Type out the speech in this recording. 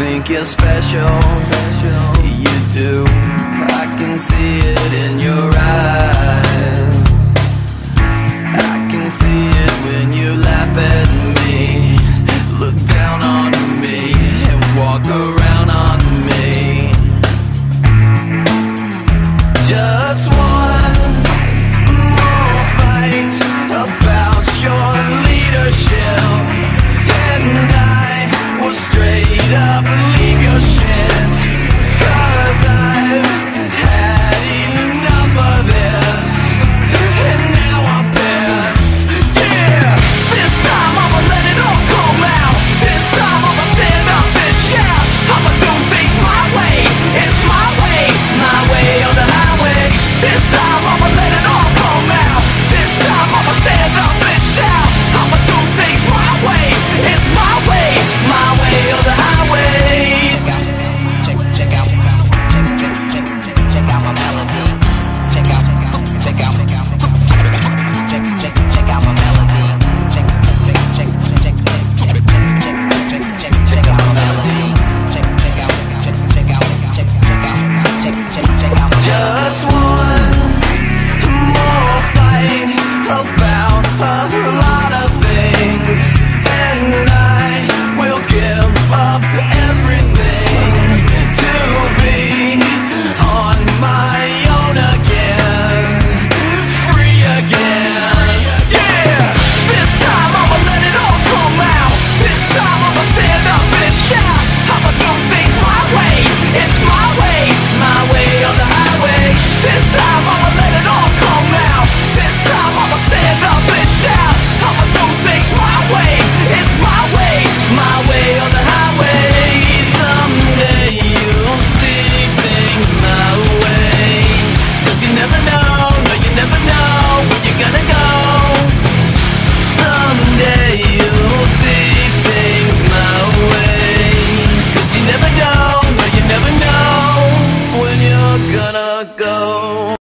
think you're special, you do. I can see it in your eyes time on my